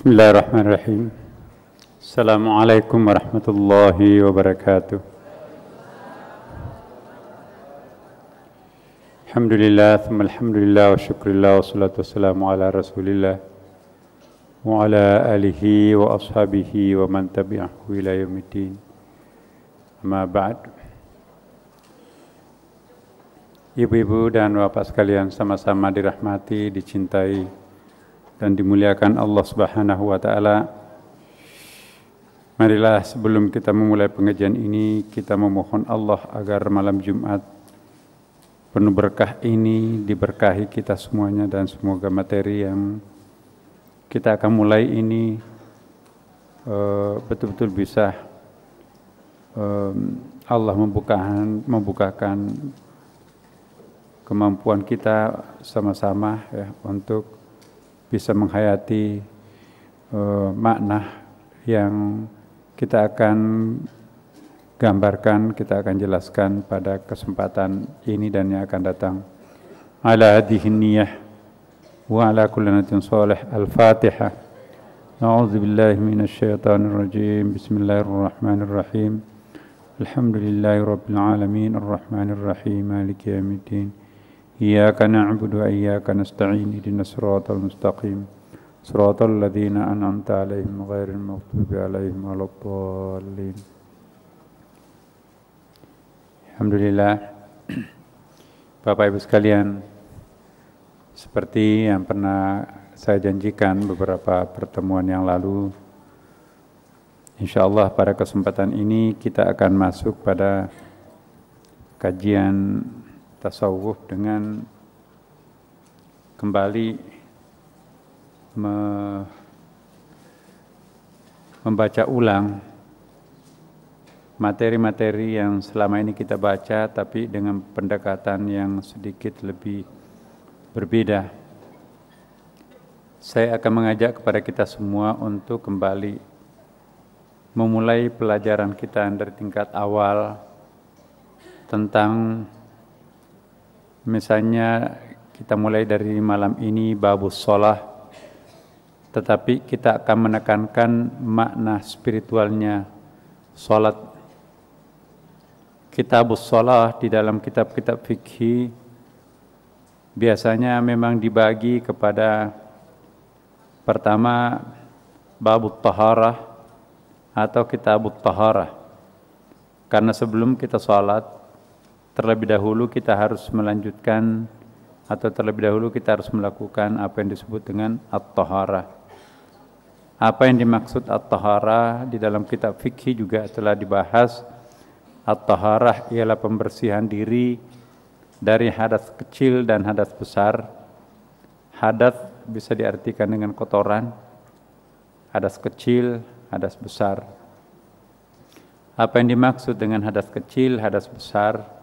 بسم الله الرحمن الرحيم السلام عليكم ورحمة الله وبركاته الحمد لله ثم الحمد لله والشكر لله والصلاة والسلام على رسول الله وعلى آله وأصحابه ومن تبعه إلى يوم الدين أما بعد Ibu-ibu dan bapak sekalian sama-sama dirahmati, dicintai, dan dimuliakan Allah Subhanahu wa taala. Marilah sebelum kita memulai pengajian ini kita memohon Allah agar malam Jumat penuh berkah ini diberkahi kita semuanya dan semoga materi yang kita akan mulai ini eh, betul-betul uh, bisa uh, Allah membukakan membukakan kemampuan kita sama-sama ya untuk bisa menghayati uh, makna yang kita akan gambarkan, kita akan jelaskan pada kesempatan ini dan yang akan datang. Ala hadhihi niyah wa ala kulli natin salih. Al-Fatihah. A'udzu billahi minasy syaithanir rajim. Bismillahirrahmanirrahim. Alhamdulillahi rabbil alamin. Arrahmanir rahim. Maliki yaumiddin. إياك نعبد وإياك نستعين اهدنا الصراط المستقيم صراط الذين أنعمت عليهم غير المغضوب عليهم ولا الضالين Alhamdulillah Bapak Ibu sekalian seperti yang pernah saya janjikan beberapa pertemuan yang lalu Insya Allah pada kesempatan ini kita akan masuk pada kajian tasawuf dengan kembali me membaca ulang materi-materi yang selama ini kita baca tapi dengan pendekatan yang sedikit lebih berbeda. Saya akan mengajak kepada kita semua untuk kembali memulai pelajaran kita dari tingkat awal tentang Misalnya kita mulai dari malam ini babus sholah, tetapi kita akan menekankan makna spiritualnya sholat. Kitabus sholah di dalam kitab-kitab fikih biasanya memang dibagi kepada pertama babut taharah atau kitabut taharah. Karena sebelum kita sholat, terlebih dahulu kita harus melanjutkan atau terlebih dahulu kita harus melakukan apa yang disebut dengan at-tahara. Apa yang dimaksud at-tahara di dalam kitab fikih juga telah dibahas. At-taharah ialah pembersihan diri dari hadas kecil dan hadas besar. Hadas bisa diartikan dengan kotoran, hadas kecil, hadas besar. Apa yang dimaksud dengan hadas kecil, hadas besar?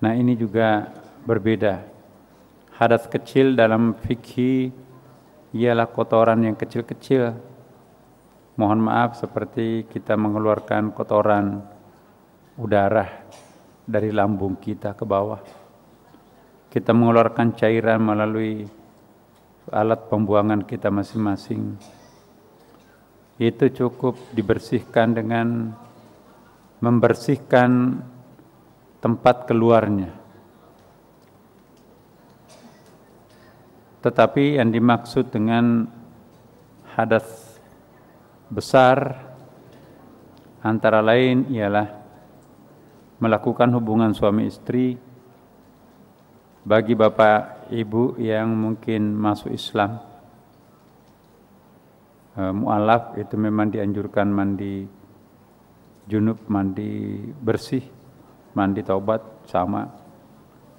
Nah ini juga berbeda. Hadas kecil dalam fikih ialah kotoran yang kecil-kecil. Mohon maaf seperti kita mengeluarkan kotoran udara dari lambung kita ke bawah. Kita mengeluarkan cairan melalui alat pembuangan kita masing-masing. Itu cukup dibersihkan dengan membersihkan tempat keluarnya. Tetapi yang dimaksud dengan hadas besar antara lain ialah melakukan hubungan suami istri bagi bapak ibu yang mungkin masuk Islam e, mualaf itu memang dianjurkan mandi junub mandi bersih mandi taubat sama.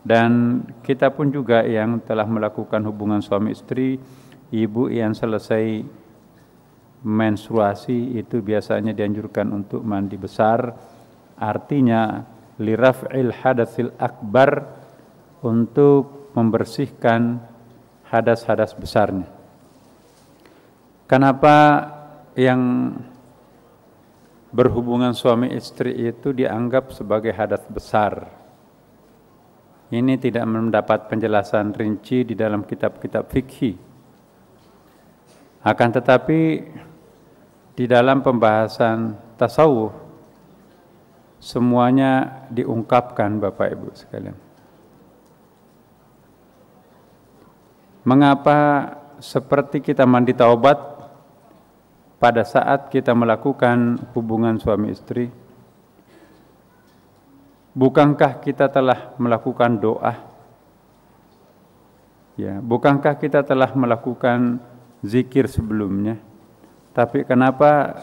Dan kita pun juga yang telah melakukan hubungan suami istri, ibu yang selesai menstruasi itu biasanya dianjurkan untuk mandi besar. Artinya liraf'il hadatsil akbar untuk membersihkan hadas-hadas besarnya. Kenapa yang berhubungan suami istri itu dianggap sebagai hadat besar. Ini tidak mendapat penjelasan rinci di dalam kitab-kitab fikih. Akan tetapi di dalam pembahasan tasawuf semuanya diungkapkan Bapak Ibu sekalian. Mengapa seperti kita mandi taubat pada saat kita melakukan hubungan suami istri? Bukankah kita telah melakukan doa? Ya, bukankah kita telah melakukan zikir sebelumnya? Tapi kenapa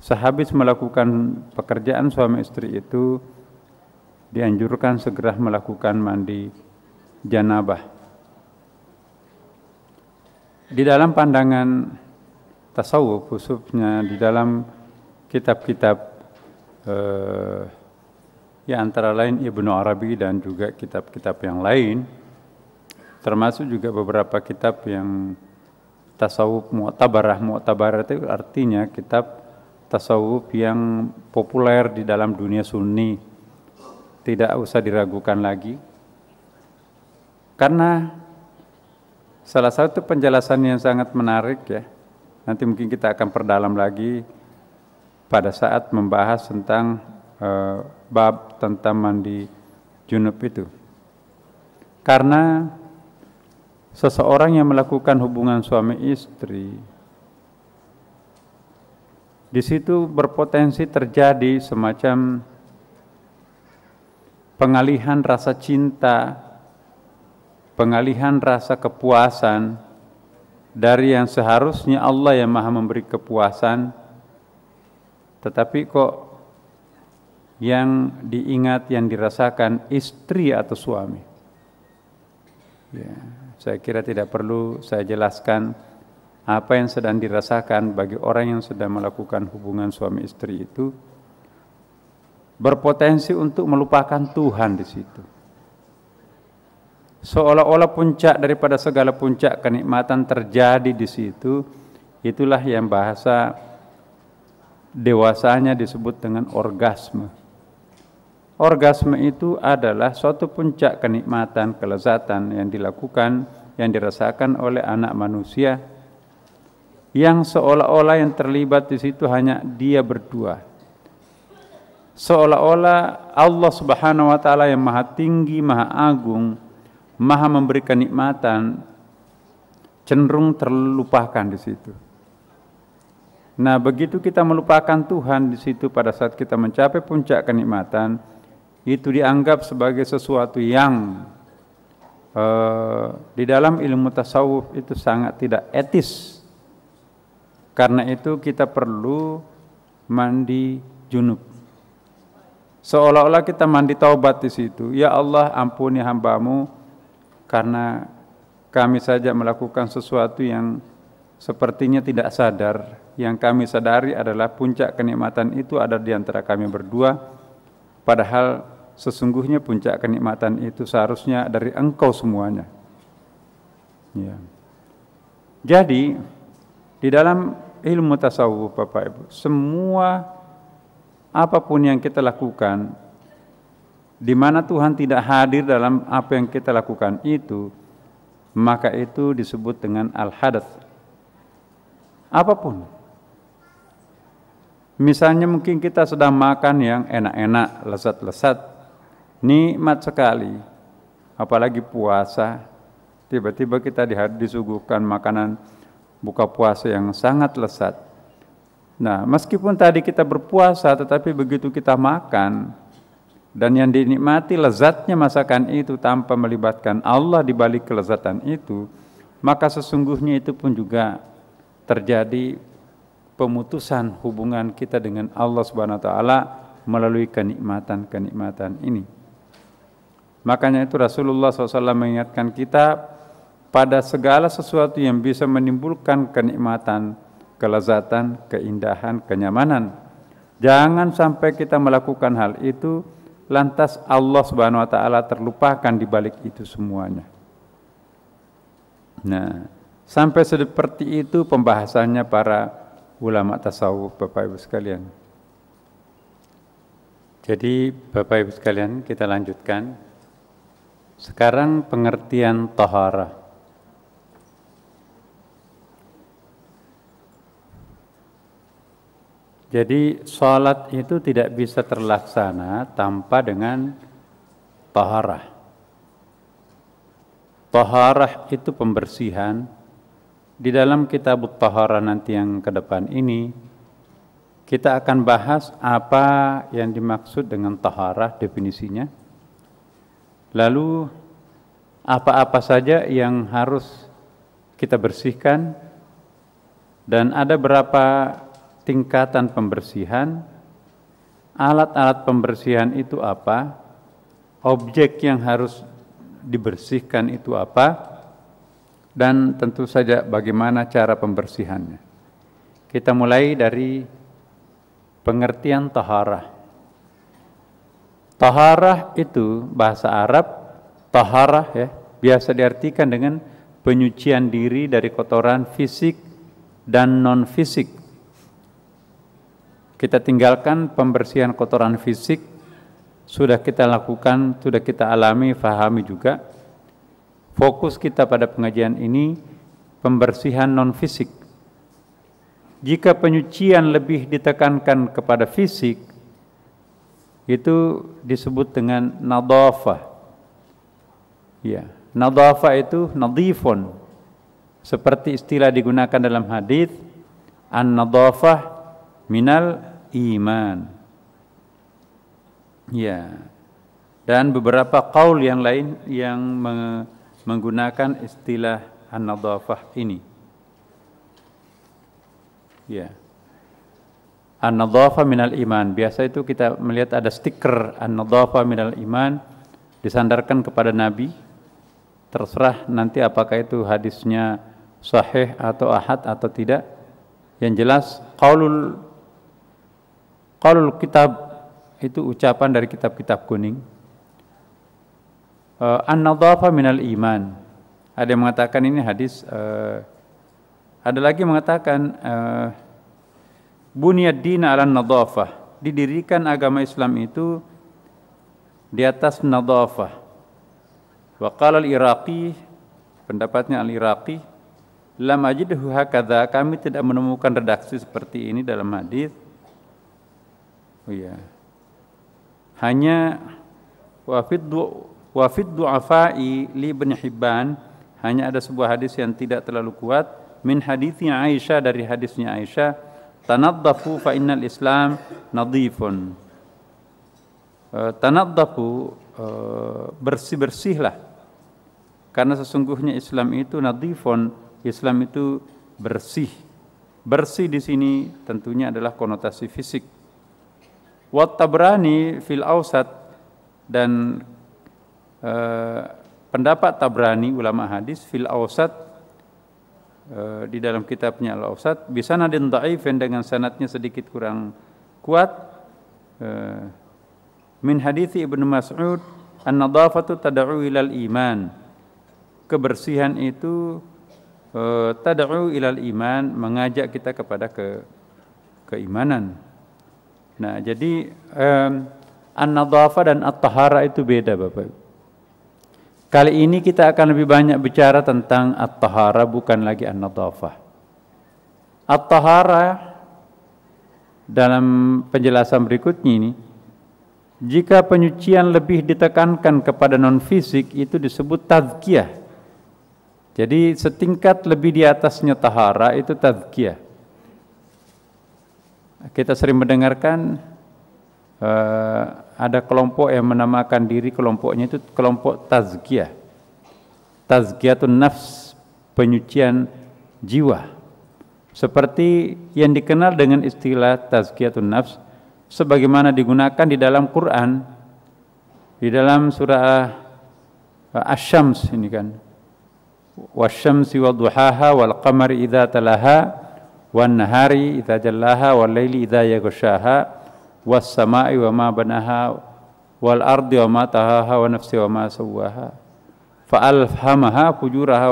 sehabis melakukan pekerjaan suami istri itu dianjurkan segera melakukan mandi janabah? Di dalam pandangan tasawuf khususnya di dalam kitab-kitab eh, ya antara lain Ibnu Arabi dan juga kitab-kitab yang lain termasuk juga beberapa kitab yang tasawuf mu'tabarah. Mu'tabarah itu artinya kitab tasawuf yang populer di dalam dunia sunni tidak usah diragukan lagi. Karena Salah satu penjelasan yang sangat menarik ya, nanti mungkin kita akan perdalam lagi pada saat membahas tentang uh, bab tentang mandi junub itu. Karena seseorang yang melakukan hubungan suami istri di situ berpotensi terjadi semacam pengalihan rasa cinta pengalihan rasa kepuasan dari yang seharusnya Allah yang maha memberi kepuasan tetapi kok yang diingat yang dirasakan istri atau suami? Ya, saya kira tidak perlu saya jelaskan apa yang sedang dirasakan bagi orang yang sedang melakukan hubungan suami istri itu. Berpotensi untuk melupakan Tuhan di situ seolah-olah puncak daripada segala puncak kenikmatan terjadi di situ itulah yang bahasa dewasanya disebut dengan orgasme. Orgasme itu adalah suatu puncak kenikmatan kelezatan yang dilakukan yang dirasakan oleh anak manusia yang seolah-olah yang terlibat di situ hanya dia berdua. Seolah-olah Allah Subhanahu wa taala yang maha tinggi maha agung maha memberi kenikmatan cenderung terlupakan di situ. Nah, begitu kita melupakan Tuhan di situ pada saat kita mencapai puncak kenikmatan, itu dianggap sebagai sesuatu yang uh, di dalam ilmu tasawuf itu sangat tidak etis. Karena itu kita perlu mandi junub. Seolah-olah kita mandi taubat di situ. Ya Allah, ampuni hambamu karena kami saja melakukan sesuatu yang sepertinya tidak sadar. Yang kami sadari adalah puncak kenikmatan itu ada di antara kami berdua, padahal sesungguhnya puncak kenikmatan itu seharusnya dari engkau semuanya. Ya. Jadi di dalam ilmu tasawuf Bapak Ibu, semua apa pun yang kita lakukan di mana Tuhan tidak hadir dalam apa yang kita lakukan itu, maka itu disebut dengan al-hadath. Apa pun. Misalnya mungkin kita sedang makan yang enak-enak, lezat-lezat, nikmat sekali. Apalagi puasa, tiba-tiba kita disuguhkan makanan buka puasa yang sangat lezat. Nah, meskipun tadi kita berpuasa, tetapi begitu kita makan, dan yang dinikmati lezatnya masakan itu tanpa melibatkan Allah di balik kelezatan itu, maka sesungguhnya itu pun juga terjadi pemutusan hubungan kita dengan Allah Subhanahu wa taala melalui kenikmatan-kenikmatan ini. Makanya itu Rasulullah SAW mengingatkan kita pada segala sesuatu yang bisa menimbulkan kenikmatan, kelezatan, keindahan, kenyamanan. Jangan sampai kita melakukan hal itu lantas Allah Subhanahu wa taala terlupakan di balik itu semuanya. Nah, sampai seperti itu pembahasannya para ulama tasawuf Bapak Ibu sekalian. Jadi Bapak Ibu sekalian kita lanjutkan. Sekarang pengertian tahara. Jadi sholat itu tidak bisa terlaksana tanpa dengan taharah. Taharah itu pembersihan. Di dalam kitab taharah nanti yang ke depan ini, kita akan bahas apa yang dimaksud dengan taharah definisinya. Lalu apa-apa saja yang harus kita bersihkan dan ada berapa tingkatan pembersihan, alat-alat pembersihan itu apa, objek yang harus dibersihkan itu apa, dan tentu saja bagaimana cara pembersihannya. Kita mulai dari pengertian taharah. Taharah itu bahasa Arab, taharah ya, biasa diartikan dengan penyucian diri dari kotoran fisik dan non fisik kita tinggalkan pembersihan kotoran fisik sudah kita lakukan, sudah kita alami, fahami juga. Fokus kita pada pengajian ini pembersihan non fisik. Jika penyucian lebih ditekankan kepada fisik, itu disebut dengan nadafah. Ya, nadafah itu nadifun. Seperti istilah digunakan dalam hadis an-nadafah minal iman. Ya. Dan beberapa kaul yang lain yang menggunakan istilah an-nadhafah ini. Ya. An-nadhafah minal iman. Biasa itu kita melihat ada stiker an-nadhafah minal iman disandarkan kepada Nabi. Terserah nanti apakah itu hadisnya sahih atau ahad atau tidak. Yang jelas qaulul kalau kitab itu ucapan dari kitab-kitab kuning. Uh, An-nadhafa minal iman. Ada yang mengatakan ini hadis uh, ada lagi mengatakan uh, bunyad dina ala nadhafah. Didirikan agama Islam itu di atas nadhafah. Wa qala al-Iraqi pendapatnya al-Iraqi lam ajidhu hakadha kami tidak menemukan redaksi seperti ini dalam hadis iya. Hanya wafid wafid du'afai li Ibn Hibban hanya ada sebuah hadis yang tidak terlalu kuat min hadisnya Aisyah dari hadisnya Aisyah tanaddafu fa innal Islam nadifun. Uh, tanaddafu uh, bersih-bersihlah. Karena sesungguhnya Islam itu nadifun Islam itu bersih. Bersih di sini tentunya adalah konotasi fisik Wat Tabrani fil Ausat dan uh, pendapat Tabrani ulama hadis fil Ausat uh, di dalam kitabnya Al Ausat bisa nadin dhaifin dengan sanatnya sedikit kurang kuat uh, min hadis Ibnu Mas'ud an-nadafatu tad'u ilal iman. Kebersihan itu uh, tad'u ilal iman mengajak kita kepada ke keimanan Nah, jadi um, an-nadhafa dan at-tahara itu beda, Bapak. Kali ini kita akan lebih banyak bicara tentang at-tahara bukan lagi an-nadhafa. At-tahara dalam penjelasan berikutnya ini jika penyucian lebih ditekankan kepada non fisik itu disebut tazkiyah. Jadi setingkat lebih di atasnya tahara itu tazkiyah. Kita sering mendengarkan uh, ada kelompok yang menamakan diri kelompoknya itu kelompok tazkiyah. Tazkiyatun nafs, penyucian jiwa. Seperti yang dikenal dengan istilah tazkiyatun nafs sebagaimana digunakan di dalam Quran di dalam surah uh, Asy-Syams ini kan. Wasyamsi wadduhaha wal qamari idza talaha wan nahari idza jallaha wal laili idza yaghshaha was sama'i wa ma banaha wal ardi wa ma tahaha wa nafsi wa ma sawwaha fa alhamaha fujuraha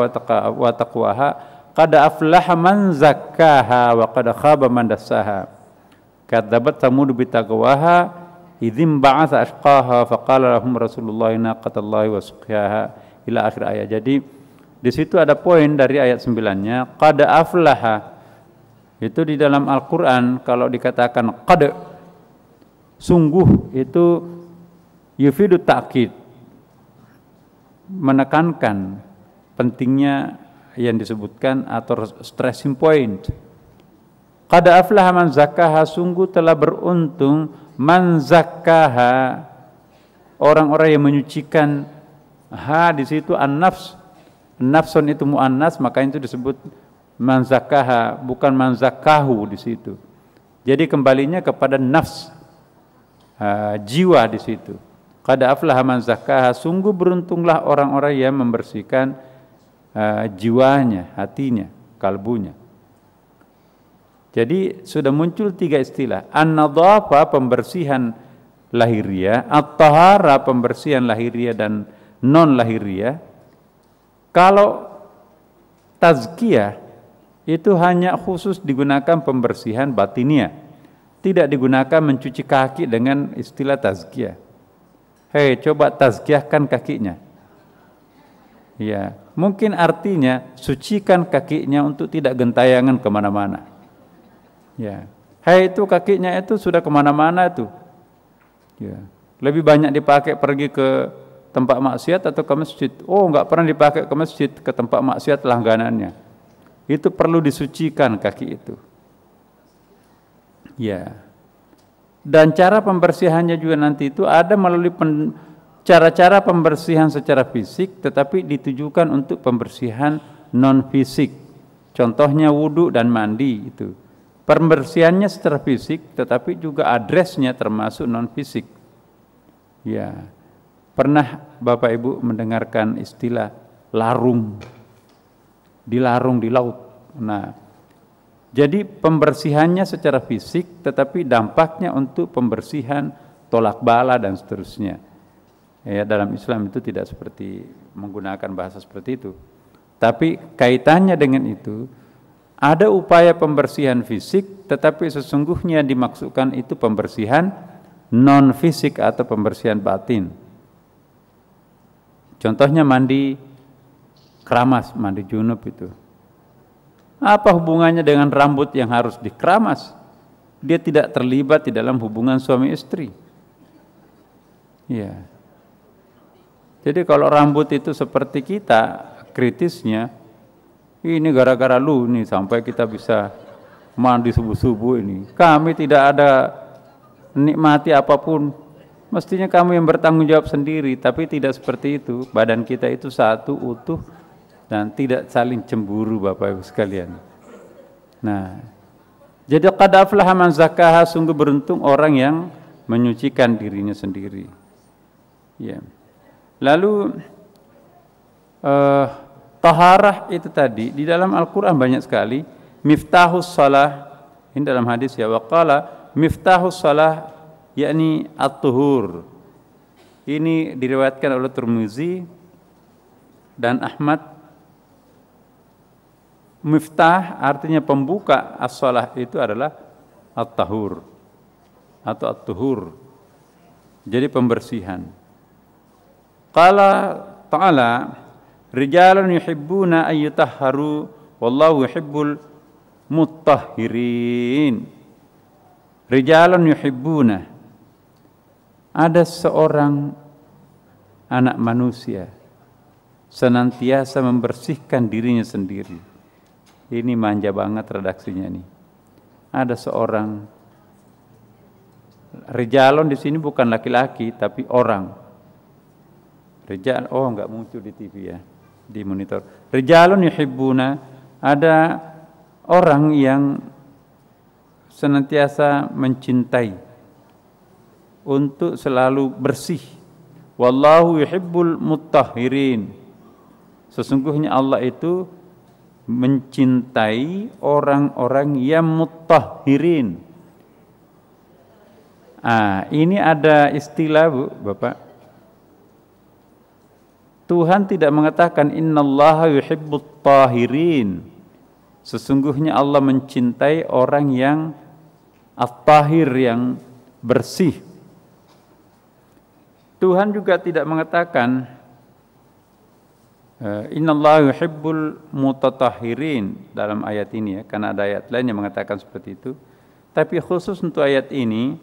wa taqwaha qad aflaha man zakkaha wa qad khaba man dassaha kadzabat samud bi taqwaha idzim ba'atha ashqaha fa qala lahum rasulullah naqatallahi wa suqiyaha ila akhir ayat. Jadi di situ ada poin dari ayat 9-nya qad aflaha Itu di dalam Al-Qur'an kalau dikatakan qad sungguh itu yufidu ta'kid menekankan pentingnya yang disebutkan atau stressing point. Qad aflaha man zakkaha sungguh telah beruntung man zakkaha orang-orang yang menyucikan ha di situ an-nafs nafsun itu muannas maka itu disebut manzakaha bukan manzakahu di situ. Jadi kembalinya kepada nafs uh, jiwa di situ. Kada aflaha manzakaha sungguh beruntunglah orang-orang yang membersihkan uh, jiwanya hatinya kalbunya. Jadi sudah muncul tiga istilah. An-nadhafa pembersihan lahiriah. At-tahara pembersihan lahiriah dan non lahiriah kalau tazkiyah itu hanya khusus digunakan pembersihan batinia, tidak digunakan mencuci kaki dengan istilah tazkiyah. Hei, coba tazkiyahkan kakinya. Ya, mungkin artinya sucikan kakinya untuk tidak gentayangan ke mana-mana. Ya, hei itu kakinya itu sudah ke mana-mana tuh. Ya, lebih banyak dipakai pergi ke tempat maksiat atau ke masjid. Oh, enggak pernah dipakai ke masjid, ke tempat maksiat langganannya. Itu perlu disucikan kaki itu. Ya. Dan cara pembersihannya juga nanti itu ada melalui cara-cara pembersihan secara fisik tetapi ditujukan untuk pembersihan non fisik. Contohnya wudhu dan mandi itu. Pembersihannya secara fisik tetapi juga adresnya termasuk non fisik. Ya. Pernah Bapak Ibu mendengarkan istilah larung? Dilarung di laut. Nah, jadi pembersihannya secara fisik tetapi dampaknya untuk pembersihan tolak bala dan seterusnya. Ya, dalam Islam itu tidak seperti menggunakan bahasa seperti itu. Tapi kaitannya dengan itu ada upaya pembersihan fisik tetapi sesungguhnya dimaksudkan itu pembersihan non fisik atau pembersihan batin. Contohnya mandi keramas, mandi junub itu. Apa hubungannya dengan rambut yang harus dikeramas? Dia tidak terlibat di dalam hubungan suami istri. Ya. Jadi kalau rambut itu seperti kita, kritisnya, ini gara-gara lu nih sampai kita bisa mandi subuh-subuh ini. Kami tidak ada nikmati apa pun Mestinya kamu yang bertanggung jawab sendiri, tapi tidak seperti itu. Badan kita itu satu utuh dan tidak saling cemburu Bapak Ibu sekalian. Nah, jadi qad aflaha man zakaha sungguh beruntung orang yang menyucikan dirinya sendiri. Ya. Lalu uh, taharah itu tadi di dalam Al-Qur'an banyak sekali miftahus salah ini dalam hadis ya waqala miftahus salah yakni at-tuhur. Ini diriwayatkan oleh Tirmizi dan Ahmad. Miftah artinya pembuka as-salah itu adalah at-tahur atau at-tuhur. Jadi pembersihan. Qala ta'ala rijalun yuhibbuna ayyutahharu wallahu yuhibbul mutahhirin. Rijalun yuhibbuna ada seorang anak manusia senantiasa membersihkan dirinya sendiri. Ini manja banget redaksinya nih. Ada seorang Rijalon di sini bukan laki-laki tapi orang. Rijal oh enggak muncul di TV ya di monitor. Rijalun yuhibbuna ada orang yang senantiasa mencintai untuk selalu bersih. Wallahu yuhibbul mutahhirin. Sesungguhnya Allah itu mencintai orang-orang yang mutahhirin. Ah, ini ada istilah Bu, Bapak. Tuhan tidak mengatakan innallaha yuhibbut tahirin. Sesungguhnya Allah mencintai orang yang at-tahir yang bersih. Tuhan juga tidak mengatakan Inna Allah yuhibbul mutatahhirin dalam ayat ini ya, karena ada ayat lain yang mengatakan seperti itu. Tapi khusus untuk ayat ini,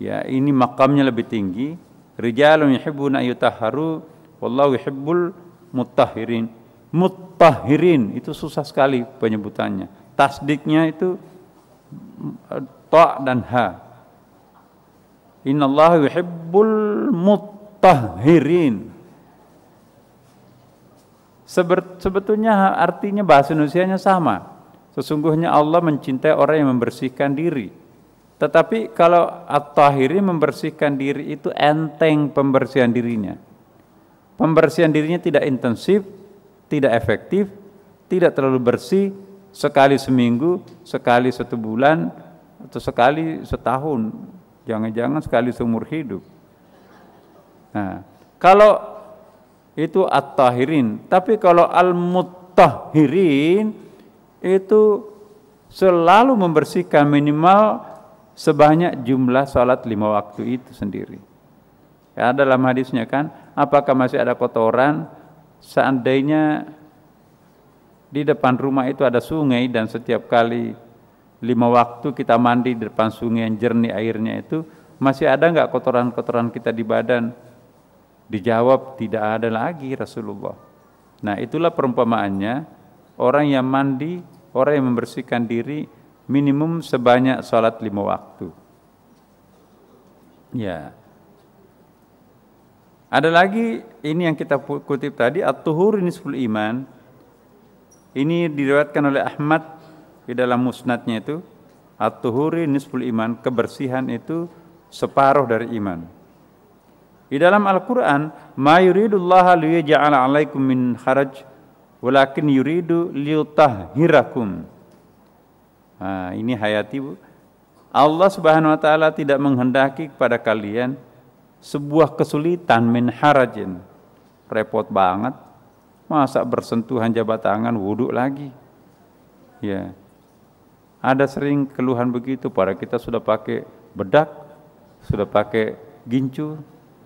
ya ini makamnya lebih tinggi. Rijalun yuhibbuna yutahharu, wallahu yuhibbul mutahhirin. Mutahhirin itu susah sekali penyebutannya. Tasdiknya itu ta dan ha. Inna Allah yuhibbul mutahhirin sebetulnya artinya bahasa Indonesia-nya sama. Sesungguhnya Allah mencintai orang yang membersihkan diri. Tetapi kalau at-tahiri membersihkan diri itu enteng pembersihan dirinya. Pembersihan dirinya tidak intensif, tidak efektif, tidak terlalu bersih, sekali seminggu, sekali satu bulan, atau sekali setahun. Jangan-jangan sekali seumur hidup. Nah, kalau itu at-tahirin. Tapi kalau al-mutahhirin itu selalu membersihkan minimal sebanyak jumlah salat lima waktu itu sendiri. Ya, dalam hadisnya kan, apakah masih ada kotoran seandainya di depan rumah itu ada sungai dan setiap kali lima waktu kita mandi di depan sungai yang jernih airnya itu masih ada nggak kotoran-kotoran kita di badan? Dijawab tidak ada lagi Rasulullah. Nah itulah perumpamaannya orang yang mandi, orang yang membersihkan diri minimum sebanyak sholat lima waktu. Ya. Ada lagi ini yang kita kutip tadi at-tuhur nisful iman. Ini diriwayatkan oleh Ahmad di dalam musnadnya itu at-tuhuri nisful iman, kebersihan itu separuh dari iman. Di dalam Al-Quran, ma yuridullah liyaja'ala alaikum min haraj, walakin yuridu liyutahhirakum. Nah, ini hayati bu. Allah Subhanahu wa taala tidak menghendaki kepada kalian sebuah kesulitan min harajin. Repot banget. Masa bersentuhan jabat tangan wudhu lagi. Ya. Ada sering keluhan begitu pada kita sudah pakai bedak, sudah pakai gincu,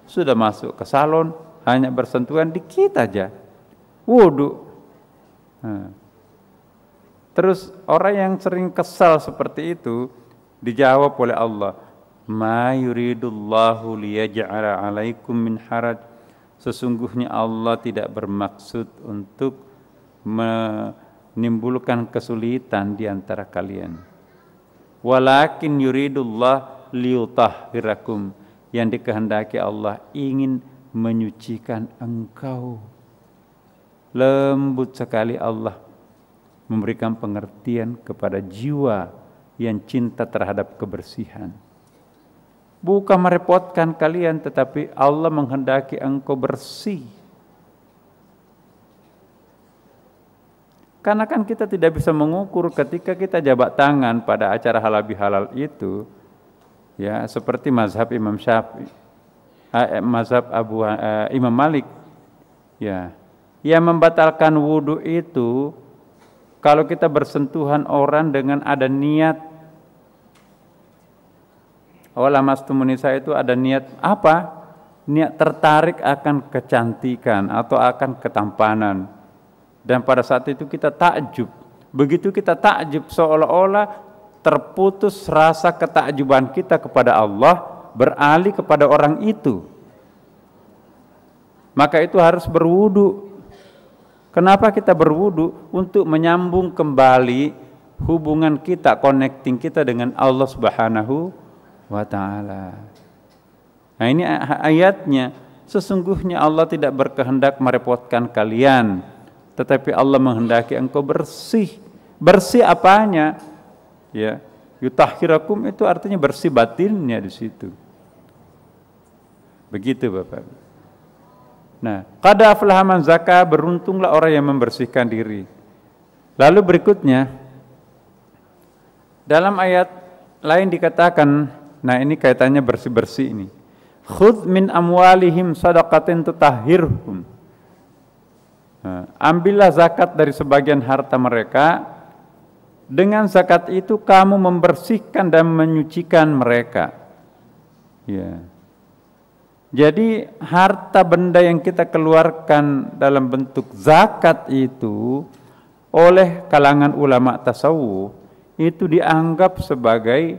sudah masuk ke salon hanya bersentuhan dikit aja. Wudhu nah. terus orang yang sering kesal seperti itu dijawab oleh Allah ma yuridullahu liyaj'ala alaikum min haraj. Sesungguhnya Allah tidak bermaksud untuk menimbulkan kesulitan di antara kalian. Walakin yuridullah liyutahhirakum yang dikehendaki Allah ingin menyucikan engkau. Lembut sekali Allah memberikan pengertian kepada jiwa yang cinta terhadap kebersihan. Bukan merepotkan kalian tetapi Allah menghendaki engkau bersih. Karena kan kita tidak bisa mengukur ketika kita jabat tangan pada acara halal bihalal itu, ya seperti mazhab Imam Syafi'i. Eh, mazhab Abu eh, Imam Malik. Ya. Yang membatalkan wudhu itu kalau kita bersentuhan orang dengan ada niat. Awal mastumunisa itu ada niat apa? Niat tertarik akan kecantikan atau akan ketampanan. Dan pada saat itu kita takjub. Begitu kita takjub seolah-olah terputus rasa ketakjuban kita kepada Allah beralih kepada orang itu. Maka itu harus berwudu. Kenapa kita berwudu? Untuk menyambung kembali hubungan kita, connecting kita dengan Allah Subhanahu wa taala. Nah, ini ayatnya sesungguhnya Allah tidak berkehendak merepotkan kalian, tetapi Allah menghendaki engkau bersih. Bersih apanya? Ya. Yutahhirakum itu artinya bersih batinnya di situ. Begitu Bapak. Nah kada aflahaman zaka beruntunglah orang yang membersihkan diri. Lalu berikutnya dalam ayat lain dikatakan nah ini kaitannya bersih-bersih ini khudh min amwalihim sadaqatin tutahhirhum. Nah, ambillah zakat dari sebagian harta mereka dengan zakat itu kamu membersihkan dan menyucikan mereka. Ya. Jadi harta benda yang kita keluarkan dalam bentuk zakat itu oleh kalangan ulama tasawuf itu dianggap sebagai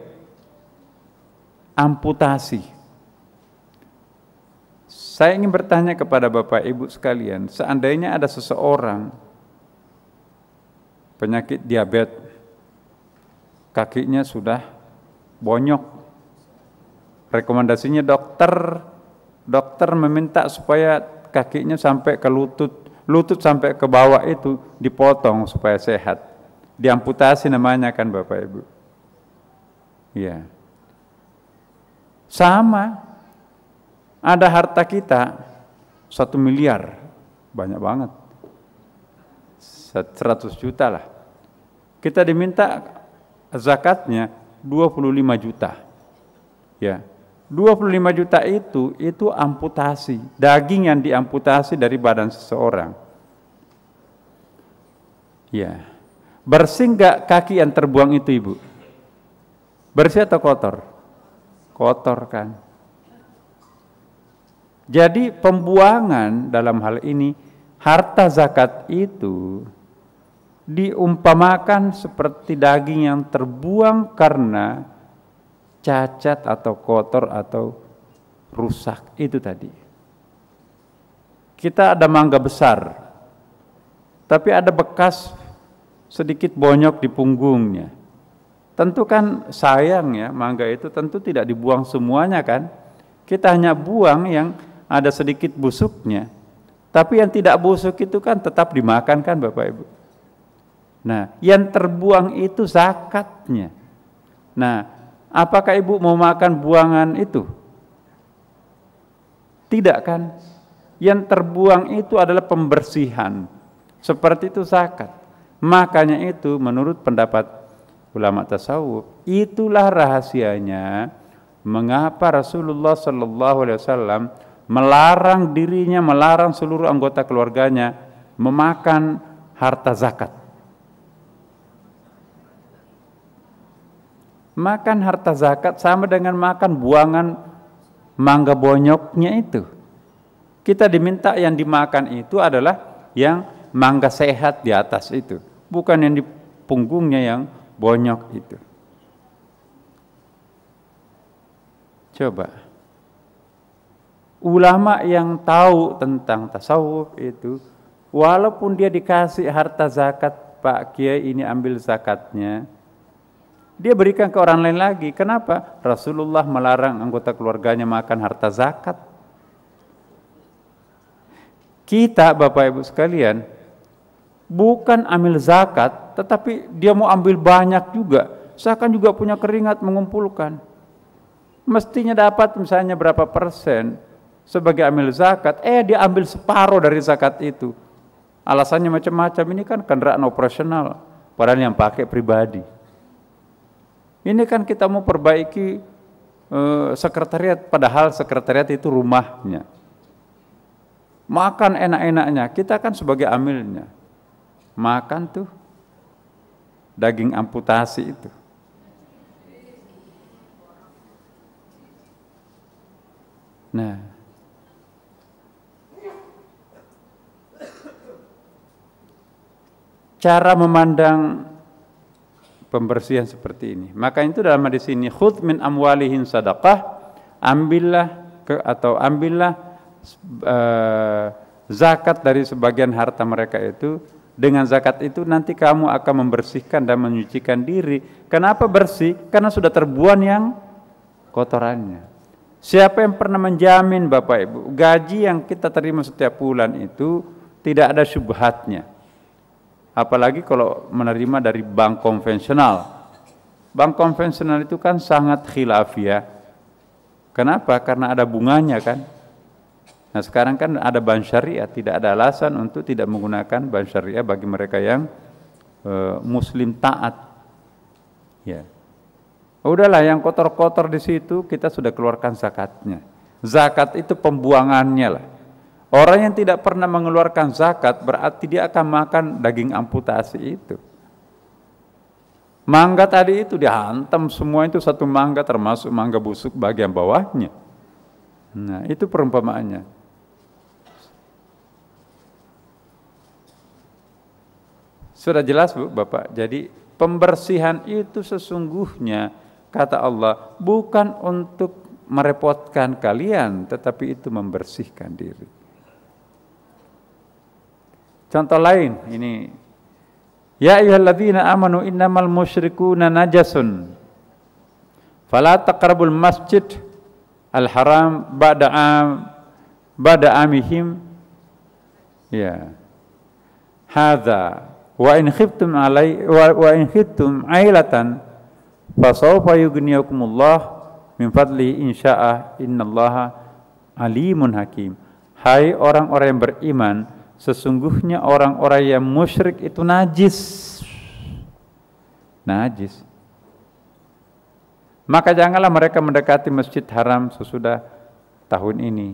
amputasi. Saya ingin bertanya kepada Bapak Ibu sekalian, seandainya ada seseorang penyakit diabetes, kakinya sudah bonyok, rekomendasinya dokter dokter meminta supaya kakinya sampai ke lutut, lutut sampai ke bawah itu dipotong supaya sehat. Diamputasi namanya kan Bapak Ibu. Iya. Sama, ada harta kita satu miliar, banyak banget. 100 juta lah. Kita diminta zakatnya 25 juta. Ya, 25 juta itu itu amputasi, daging yang diamputasi dari badan seseorang. Ya. Bersih enggak kaki yang terbuang itu, Ibu? Bersih atau kotor? Kotor kan. Jadi pembuangan dalam hal ini harta zakat itu diumpamakan seperti daging yang terbuang karena cacat atau kotor atau rusak itu tadi. Kita ada mangga besar, tapi ada bekas sedikit bonyok di punggungnya. Tentu kan sayang ya, mangga itu tentu tidak dibuang semuanya kan. Kita hanya buang yang ada sedikit busuknya. Tapi yang tidak busuk itu kan tetap dimakan kan Bapak Ibu. Nah, yang terbuang itu zakatnya. Nah, Apakah ibu mau makan buangan itu? Tidak kan? Yang terbuang itu adalah pembersihan. Seperti itu zakat. Makanya itu menurut pendapat ulama tasawuf, itulah rahasianya mengapa Rasulullah Shallallahu Alaihi Wasallam melarang dirinya, melarang seluruh anggota keluarganya memakan harta zakat. Makan harta zakat sama dengan makan buangan mangga bonyoknya itu. Kita diminta yang dimakan itu adalah yang mangga sehat di atas itu, bukan yang di punggungnya yang bonyok itu. Coba. Ulama yang tahu tentang tasawuf itu, walaupun dia dikasih harta zakat, Pak Kiai ini ambil zakatnya, dia berikan ke orang lain lagi. Kenapa? Rasulullah melarang anggota keluarganya makan harta zakat. Kita Bapak Ibu sekalian bukan ambil zakat, tetapi dia mau ambil banyak juga. Seakan juga punya keringat mengumpulkan. Mestinya dapat misalnya berapa persen sebagai ambil zakat, eh dia ambil separuh dari zakat itu. Alasannya macam-macam, ini kan kendaraan operasional, padahal yang pakai pribadi. Ini kan kita mau perbaiki eh, sekretariat, padahal sekretariat itu rumahnya. Makan enak-enaknya, kita kan sebagai amilnya. Makan tuh daging amputasi itu. Nah, cara memandang pembersihan seperti ini. Maka itu dalam hadis ini khudh min amwalihin sadaqah, ambillah ke atau ambillah uh, zakat dari sebagian harta mereka itu dengan zakat itu nanti kamu akan membersihkan dan menyucikan diri. Kenapa bersih? Karena sudah terbuang yang kotorannya. Siapa yang pernah menjamin Bapak Ibu, gaji yang kita terima setiap bulan itu tidak ada syubhatnya apalagi kalau menerima dari bank konvensional. Bank konvensional itu kan sangat khilafiyah. Kenapa? Karena ada bunganya kan. Nah sekarang kan ada bank syariah, tidak ada alasan untuk tidak menggunakan bank syariah bagi mereka yang e, muslim taat. Ya. Udahlah yang kotor-kotor di situ kita sudah keluarkan zakatnya. Zakat itu pembuangannya lah. Orang yang tidak pernah mengeluarkan zakat berarti dia akan makan daging amputasi itu. Mangga tadi itu dihantam semua itu satu mangga termasuk mangga busuk bagian bawahnya. Nah, itu perumpamaannya. Sudah jelas Bu, Bapak. Jadi pembersihan itu sesungguhnya kata Allah bukan untuk merepotkan kalian, tetapi itu membersihkan diri. Contoh lain ini. Ya ayyuhalladzina amanu innamal musyrikuuna najasun. Fala taqrabul masjid al haram ba'da am ba'da amihim. Ya. Hadza wa in khiftum alai wa, wa in khiftum ailatan fa sawfa yughniyakumullah min fadli insya'a innallaha alimun hakim. Hai orang-orang yang beriman sesungguhnya orang-orang yang musyrik itu najis najis maka janganlah mereka mendekati masjid haram sesudah tahun ini.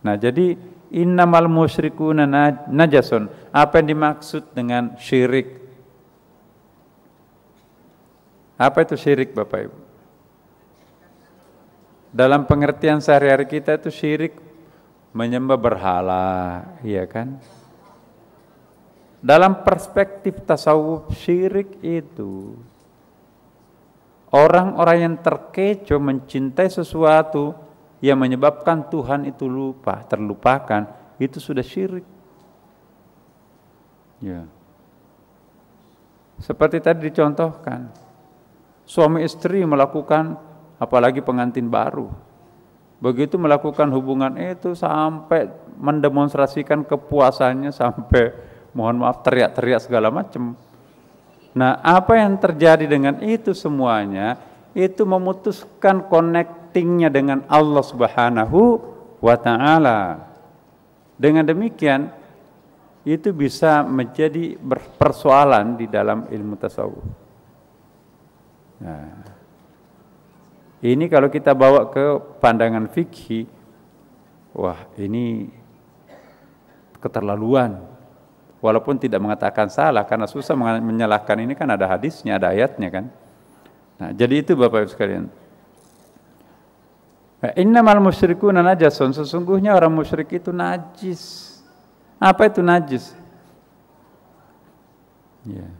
Nah, jadi innamal musyrikuna najasun. Apa yang dimaksud dengan syirik? Apa itu syirik Bapak Ibu? Dalam pengertian sehari-hari kita itu syirik menyembah berhala, iya kan? Dalam perspektif tasawuf syirik itu Orang-orang yang terkecoh mencintai sesuatu yang menyebabkan Tuhan itu lupa, terlupakan, itu sudah syirik. Ya. Seperti tadi dicontohkan, suami istri melakukan apalagi pengantin baru. Begitu melakukan hubungan itu sampai mendemonstrasikan kepuasannya sampai mohon maaf teriak-teriak segala macam Nah, apa yang terjadi dengan itu semuanya itu memutuskan connectingnya dengan Allah Subhanahu wa taala. Dengan demikian itu bisa menjadi persoalan di dalam ilmu tasawuf. Nah, ini kalau kita bawa ke pandangan fikih, wah ini keterlaluan walaupun tidak mengatakan salah karena susah menyalahkan ini kan ada hadisnya, ada ayatnya kan. Nah, jadi itu Bapak Ibu sekalian. Innamal musyrikuna najasun, sesungguhnya orang musyrik itu najis. Apa itu najis? Ya.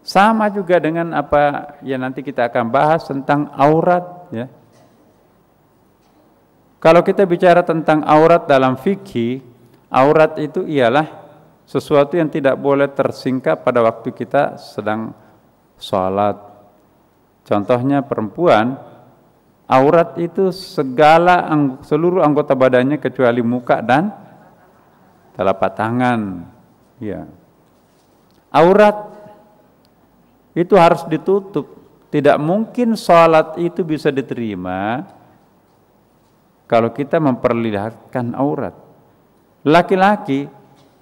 Sama juga dengan apa yang nanti kita akan bahas tentang aurat ya. Kalau kita bicara tentang aurat dalam fikih, aurat itu ialah sesuatu yang tidak boleh tersingkap pada waktu kita sedang sholat. Contohnya perempuan, aurat itu segala seluruh anggota badannya kecuali muka dan telapak tangan. Ya. Aurat itu harus ditutup. Tidak mungkin sholat itu bisa diterima kalau kita memperlihatkan aurat. Laki-laki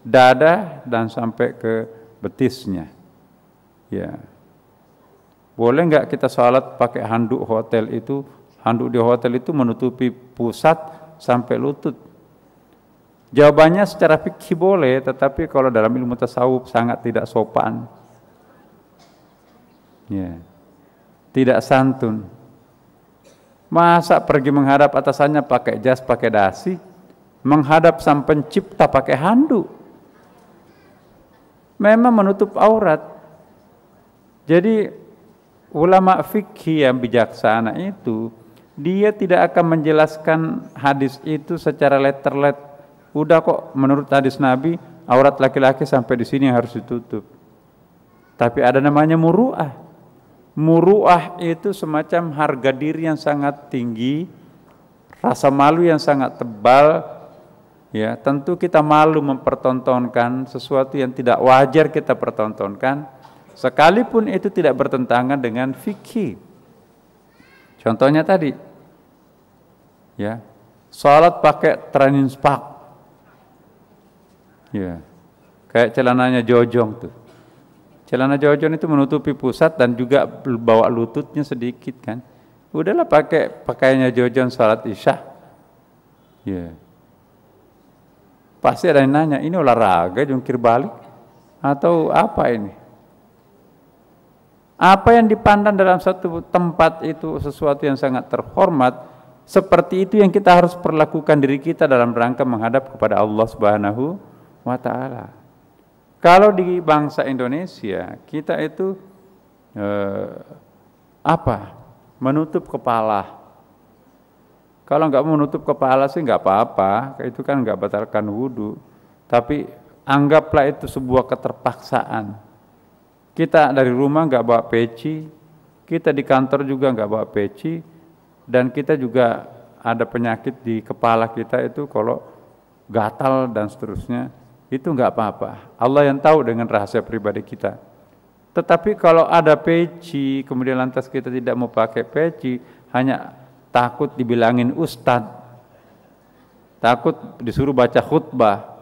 dada dan sampai ke betisnya. Ya. Boleh nggak kita sholat pakai handuk hotel itu? Handuk di hotel itu menutupi pusat sampai lutut. Jawabannya secara fikih boleh, tetapi kalau dalam ilmu tasawuf sangat tidak sopan. Ya. Tidak santun. Masa pergi menghadap atasannya pakai jas, pakai dasi, menghadap sang pencipta pakai handuk memang menutup aurat. Jadi ulama fikih yang bijaksana itu dia tidak akan menjelaskan hadis itu secara letter-let. Udah kok menurut hadis Nabi aurat laki-laki sampai di sini harus ditutup. Tapi ada namanya muruah. Muruah itu semacam harga diri yang sangat tinggi, rasa malu yang sangat tebal, ya tentu kita malu mempertontonkan sesuatu yang tidak wajar kita pertontonkan. Sekalipun itu tidak bertentangan dengan fikih. Contohnya tadi. Ya salat pakai transpak ya kayak celananya jojong tuh. Celana jojong itu menutupi pusat dan juga bawa lututnya sedikit kan. Udahlah pakai pakaiannya jojong salat isya. Ya Pasti ada yang nanya, ini olahraga jungkir balik atau apa ini? Apa yang dipandang dalam satu tempat itu sesuatu yang sangat terhormat, Seperti itu yang kita harus perlakukan diri kita dalam rangka menghadap kepada Allah Subhanahu wa taala. Kalau di bangsa Indonesia, kita itu eh, apa? Menutup kepala. Kalau nggak menutup kepala sih nggak apa-apa, itu kan nggak batalkan wudhu. Tapi anggaplah itu sebuah keterpaksaan. Kita dari rumah nggak bawa peci, kita di kantor juga nggak bawa peci, dan kita juga ada penyakit di kepala kita itu kalau gatal dan seterusnya itu nggak apa-apa. Allah yang tahu dengan rahasia pribadi kita. Tetapi kalau ada peci, kemudian lantas kita tidak mau pakai peci, hanya takut dibilangin ustad, takut disuruh baca khutbah,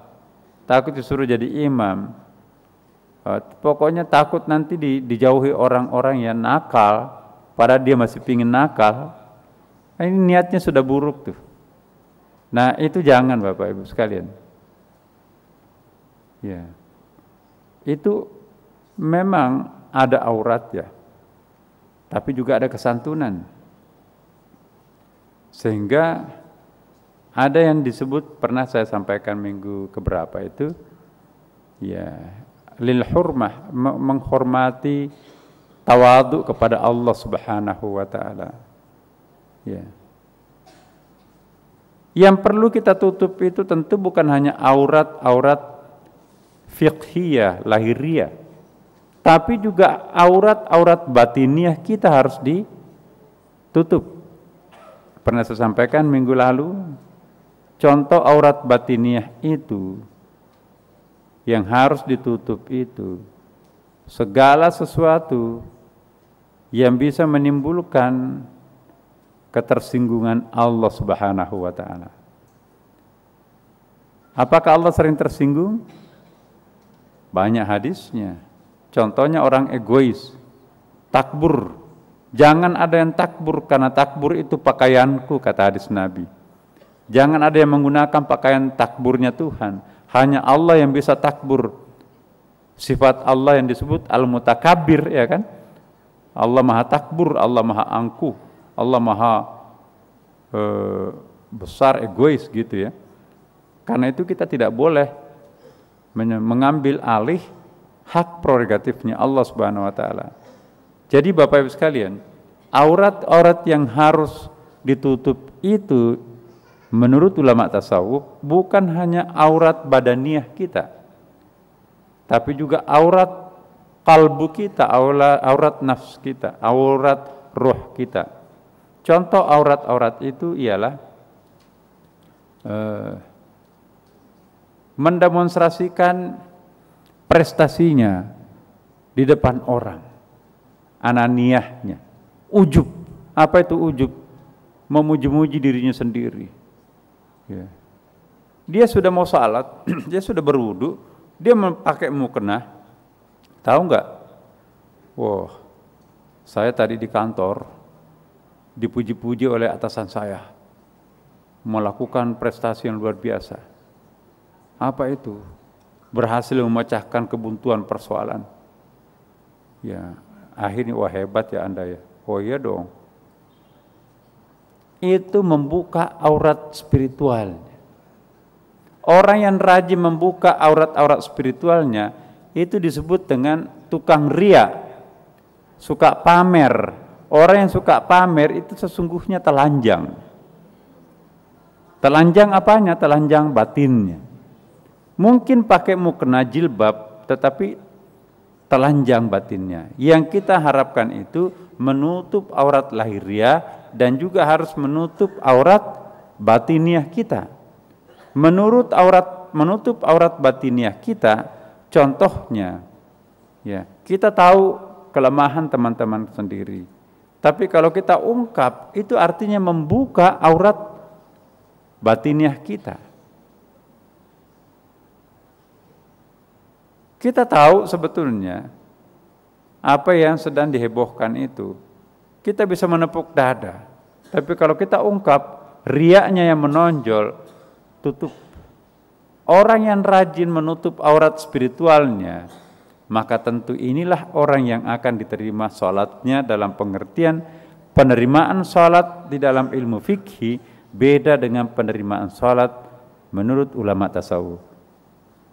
takut disuruh jadi imam. Eh, pokoknya takut nanti dijauhi orang-orang yang nakal, pada dia masih pingin nakal, Nah, ini niatnya sudah buruk tuh. Nah itu jangan Bapak Ibu sekalian. Ya. Itu memang ada aurat ya. Tapi juga ada kesantunan. Sehingga ada yang disebut pernah saya sampaikan minggu keberapa itu ya lil hurmah menghormati tawadu kepada Allah Subhanahu wa taala. Ya. Yang perlu kita tutup itu tentu bukan hanya aurat-aurat fiqhiyah, lahiriah. Tapi juga aurat-aurat batiniah kita harus ditutup. Pernah saya sampaikan minggu lalu, contoh aurat batiniah itu yang harus ditutup itu segala sesuatu yang bisa menimbulkan ketersinggungan Allah Subhanahu wa taala. Apakah Allah sering tersinggung? Banyak hadisnya. Contohnya orang egois, takbur. Jangan ada yang takbur karena takbur itu pakaianku kata hadis Nabi. Jangan ada yang menggunakan pakaian takburnya Tuhan. Hanya Allah yang bisa takbur. Sifat Allah yang disebut al-mutakabir ya kan? Allah Maha Takbur, Allah Maha Angkuh, Allah maha e, besar egois gitu ya. Karena itu kita tidak boleh mengambil alih hak prerogatifnya Allah Subhanahu wa taala. Jadi Bapak Ibu sekalian, aurat-aurat yang harus ditutup itu menurut ulama tasawuf bukan hanya aurat badaniah kita, tapi juga aurat kalbu kita, aurat, nafs kita, aurat roh kita. Contoh aurat-aurat itu ialah uh, mendemonstrasikan prestasinya di depan orang, ananiahnya, ujub. Apa itu ujub? Memuji-muji dirinya sendiri. Ya. Dia sudah mau salat, dia sudah berwudu, dia memakai mukena. Tahu nggak? Wah, saya tadi di kantor dipuji-puji oleh atasan saya melakukan prestasi yang luar biasa. Apa itu? Berhasil memecahkan kebuntuan persoalan. Ya, akhirnya wah hebat ya Anda ya. Oh iya dong. Itu membuka aurat spiritual. Orang yang rajin membuka aurat-aurat spiritualnya itu disebut dengan tukang ria, suka pamer, Orang yang suka pamer itu sesungguhnya telanjang. Telanjang apanya? Telanjang batinnya. Mungkin pakai mukena jilbab, tetapi telanjang batinnya. Yang kita harapkan itu menutup aurat lahiriah dan juga harus menutup aurat batiniah kita. Menurut aurat menutup aurat batiniah kita, contohnya ya, kita tahu kelemahan teman-teman sendiri tapi kalau kita ungkap, itu artinya membuka aurat batiniah kita. Kita tahu sebetulnya apa yang sedang dihebohkan itu. Kita bisa menepuk dada. Tapi kalau kita ungkap, riaknya yang menonjol, tutup. Orang yang rajin menutup aurat spiritualnya, maka tentu inilah orang yang akan diterima sholatnya dalam pengertian penerimaan salat di dalam ilmu fikih beda dengan penerimaan salat menurut ulama tasawuf.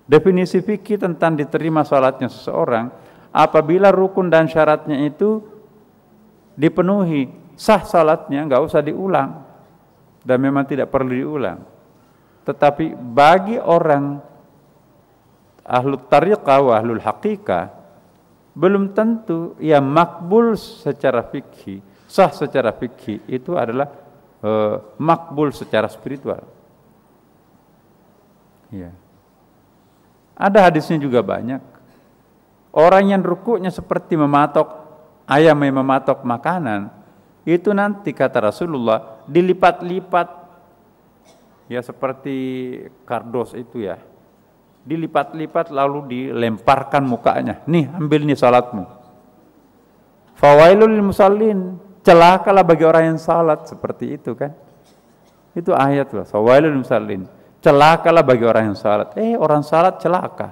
Definisi fikih tentang diterima salatnya seseorang apabila rukun dan syaratnya itu dipenuhi, sah salatnya nggak usah diulang dan memang tidak perlu diulang. Tetapi bagi orang ahlu tariqah wa ahlul haqiqah belum tentu ia makbul secara fikih, sah secara fikih itu adalah uh, makbul secara spiritual. Ya. Ada hadisnya juga banyak. Orang yang rukuknya seperti mematok ayam yang mematok makanan, itu nanti kata Rasulullah dilipat-lipat. Ya seperti kardos itu ya. Dilipat-lipat lalu dilemparkan mukanya. Nih ambil nih salatmu. Fawailul musallin. Celakalah bagi orang yang salat. Seperti itu kan. Itu ayat loh fawailul musallin celakalah bagi orang yang salat eh orang salat celaka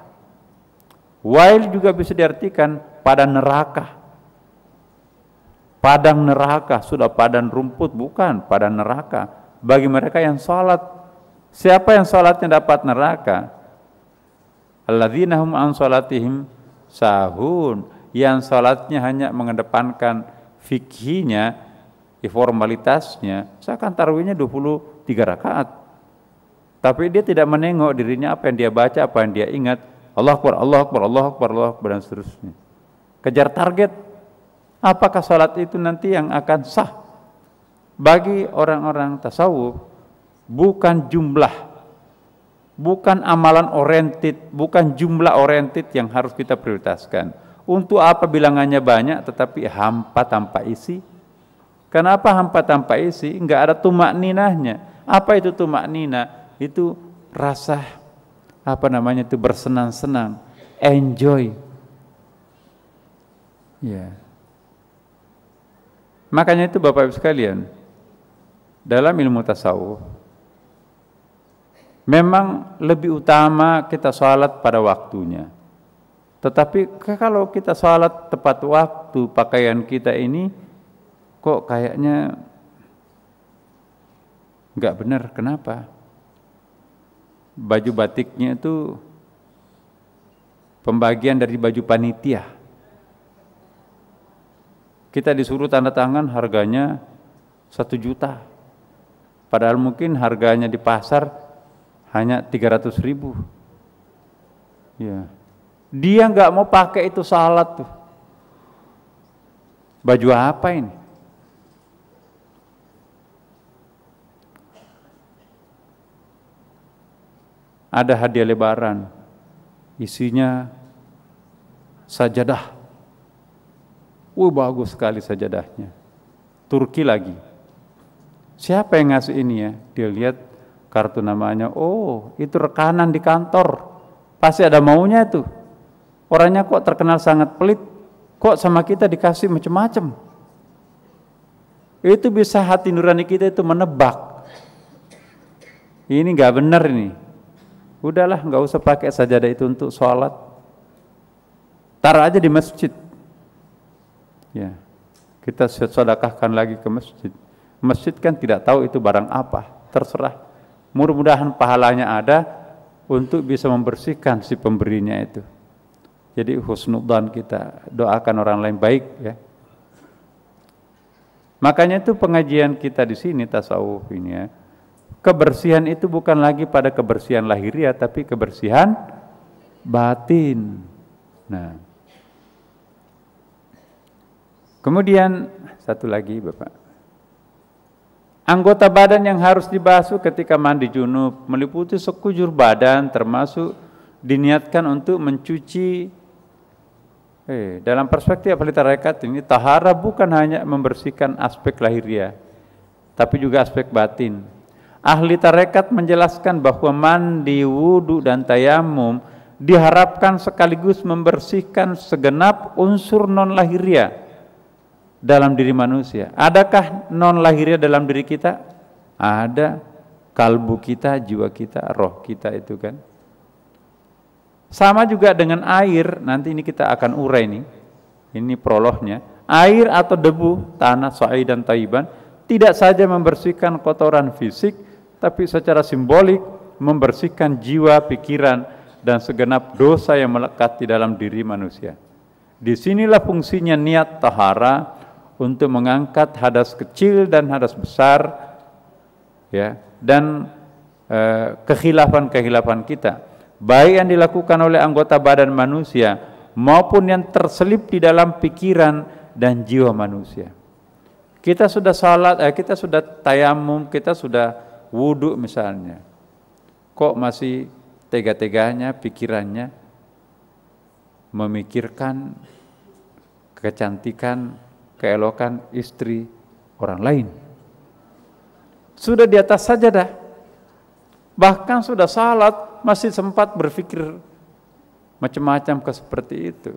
wail juga bisa diartikan pada neraka padang neraka sudah padan rumput bukan pada neraka bagi mereka yang salat Siapa yang salatnya dapat neraka? Alladzina hum an salatihim sahun. Yang salatnya hanya mengedepankan fikihnya, formalitasnya, seakan tarawihnya 23 rakaat. Tapi dia tidak menengok dirinya apa yang dia baca, apa yang dia ingat. Allah Akbar, Allah Akbar, Allah Akbar, Allah Akbar, dan seterusnya. Kejar target. Apakah salat itu nanti yang akan sah? Bagi orang-orang tasawuf, bukan jumlah, bukan amalan oriented, bukan jumlah oriented yang harus kita prioritaskan. Untuk apa bilangannya banyak tetapi hampa tanpa isi? Kenapa hampa tanpa isi? Enggak ada tumak ninahnya. Apa itu tumak nina? Itu rasa apa namanya itu bersenang-senang, enjoy. Ya. Makanya itu Bapak Ibu sekalian, dalam ilmu tasawuf Memang lebih utama kita sholat pada waktunya. Tetapi kalau kita sholat tepat waktu, pakaian kita ini kok kayaknya nggak benar. Kenapa? Baju batiknya itu pembagian dari baju panitia. Kita disuruh tanda tangan harganya satu juta. Padahal mungkin harganya di pasar hanya 300 ribu. Ya. Dia nggak mau pakai itu salat tuh. Baju apa ini? Ada hadiah lebaran, isinya sajadah. Wah bagus sekali sajadahnya. Turki lagi. Siapa yang ngasih ini ya? Dia lihat kartu namanya, oh itu rekanan di kantor, pasti ada maunya itu. Orangnya kok terkenal sangat pelit, kok sama kita dikasih macam-macam. Itu bisa hati nurani kita itu menebak. Ini nggak benar ini. Udahlah, nggak usah pakai sajadah itu untuk sholat. Taruh aja di masjid. Ya, kita sedekahkan lagi ke masjid. Masjid kan tidak tahu itu barang apa, terserah Mudah-mudahan pahalanya ada untuk bisa membersihkan si pemberinya itu. Jadi husnudzan kita doakan orang lain baik ya. Makanya itu pengajian kita di sini tasawuf ini ya. Kebersihan itu bukan lagi pada kebersihan lahiriah tapi kebersihan batin. Nah. Kemudian satu lagi Bapak. Anggota badan yang harus dibasuh ketika mandi junub meliputi sekujur badan termasuk diniatkan untuk mencuci eh, dalam perspektif ahli tarekat ini tahara bukan hanya membersihkan aspek lahiriah tapi juga aspek batin. Ahli tarekat menjelaskan bahwa mandi, wudhu dan tayamum diharapkan sekaligus membersihkan segenap unsur non lahiriah dalam diri manusia. Adakah non lahirnya dalam diri kita? Ada kalbu kita, jiwa kita, roh kita itu kan. Sama juga dengan air, nanti ini kita akan urai nih. Ini prolognya. air atau debu tanah sa'i dan taiban tidak saja membersihkan kotoran fisik tapi secara simbolik membersihkan jiwa, pikiran dan segenap dosa yang melekat di dalam diri manusia. Di sinilah fungsinya niat tahara untuk mengangkat hadas kecil dan hadas besar ya dan eh, kekhilafan-kekhilafan kita baik yang dilakukan oleh anggota badan manusia maupun yang terselip di dalam pikiran dan jiwa manusia. Kita sudah salat, eh, kita sudah tayamum, kita sudah wudhu misalnya. Kok masih tega-teganya pikirannya memikirkan kecantikan, keelokan istri orang lain. Sudah di atas saja dah. Bahkan sudah salat masih sempat berpikir macam-macam ke seperti itu.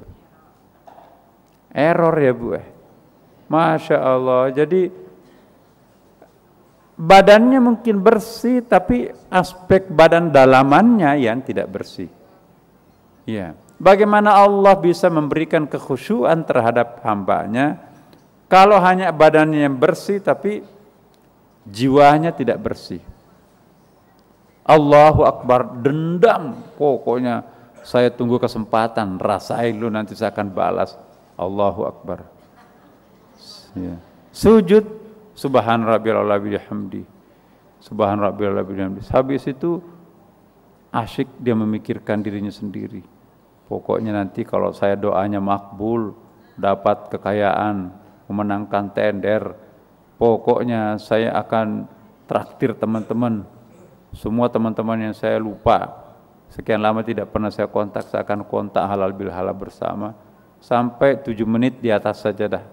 Error ya Bu. Eh. Masya Allah. Jadi badannya mungkin bersih tapi aspek badan dalamannya yang tidak bersih. Ya. Bagaimana Allah bisa memberikan kekhusyuan terhadap hambanya kalau hanya badannya yang bersih tapi jiwanya tidak bersih. Allahu Akbar dendam pokoknya saya tunggu kesempatan rasain lu nanti saya akan balas Allahu Akbar ya. sujud subhan rabbil bihamdi subhan rabbil bihamdi habis itu asyik dia memikirkan dirinya sendiri pokoknya nanti kalau saya doanya makbul dapat kekayaan memenangkan tender pokoknya saya akan traktir teman-teman semua teman-teman yang saya lupa Sekian lama tidak pernah saya kontak, saya akan kontak halal bil halal bersama. Sampai tujuh menit di atas saja dah.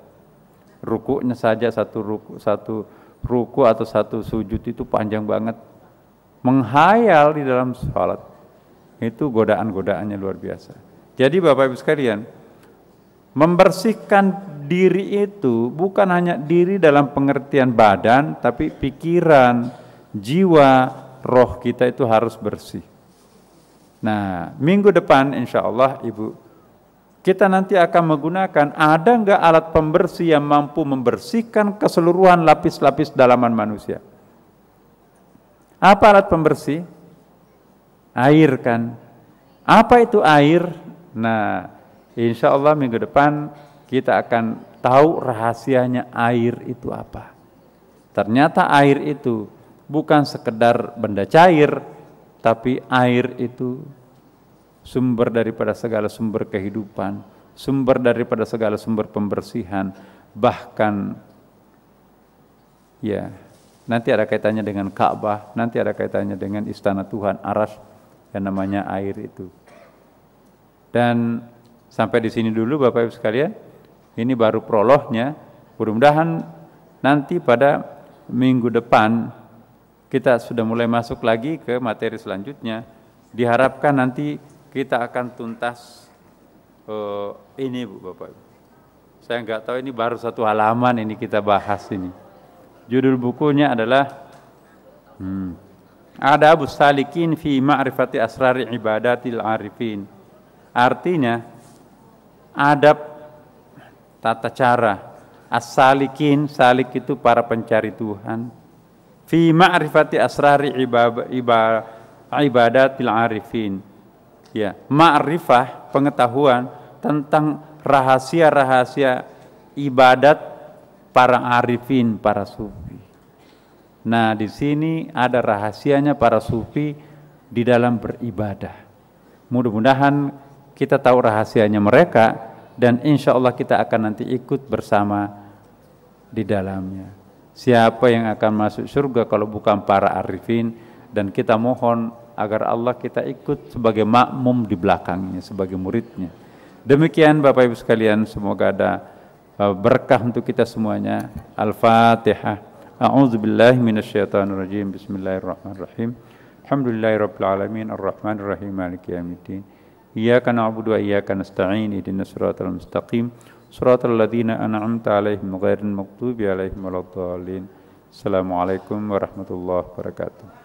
Rukunya saja satu ruku, satu ruku atau satu sujud itu panjang banget. Menghayal di dalam sholat. Itu godaan-godaannya luar biasa. Jadi Bapak Ibu sekalian, membersihkan diri itu bukan hanya diri dalam pengertian badan, tapi pikiran, jiwa, roh kita itu harus bersih. Nah, minggu depan insya Allah Ibu, kita nanti akan menggunakan ada enggak alat pembersih yang mampu membersihkan keseluruhan lapis-lapis dalaman manusia. Apa alat pembersih? Air kan. Apa itu air? Nah, insya Allah minggu depan kita akan tahu rahasianya air itu apa. Ternyata air itu bukan sekedar benda cair, tapi air itu sumber daripada segala sumber kehidupan, sumber daripada segala sumber pembersihan, bahkan ya nanti ada kaitannya dengan Ka'bah, nanti ada kaitannya dengan istana Tuhan Aras yang namanya air itu. Dan sampai di sini dulu Bapak Ibu sekalian, ini baru prolognya. Mudah-mudahan nanti pada minggu depan kita sudah mulai masuk lagi ke materi selanjutnya. Diharapkan nanti kita akan tuntas uh, ini Bu Bapak. Saya nggak tahu ini baru satu halaman ini kita bahas ini. Judul bukunya adalah hmm, Ada Abu Salikin fi Ma'rifati Asrari Ibadatil Arifin. Artinya adab tata cara as-salikin salik itu para pencari Tuhan fi ma'rifati asrari ibadatil arifin. Ya, ma'rifah pengetahuan tentang rahasia-rahasia ibadat para arifin, para sufi. Nah, di sini ada rahasianya para sufi di dalam beribadah. Mudah-mudahan kita tahu rahasianya mereka dan insya Allah kita akan nanti ikut bersama di dalamnya. Siapa yang akan masuk surga kalau bukan para arifin dan kita mohon agar Allah kita ikut sebagai makmum di belakangnya, sebagai muridnya. Demikian Bapak Ibu sekalian, semoga ada uh, berkah untuk kita semuanya. Al-Fatihah. A'udzubillahi minasyaitonirrajim. Bismillahirrahmanirrahim. Alhamdulillahirabbil alamin arrahmanirrahim maliki yaumiddin. Iyyaka na'budu wa iyyaka nasta'in ihdinas siratal mustaqim. Siratal ladzina an'amta 'alaihim ghairil maghdubi 'alaihim waladdallin. Assalamualaikum warahmatullahi wabarakatuh.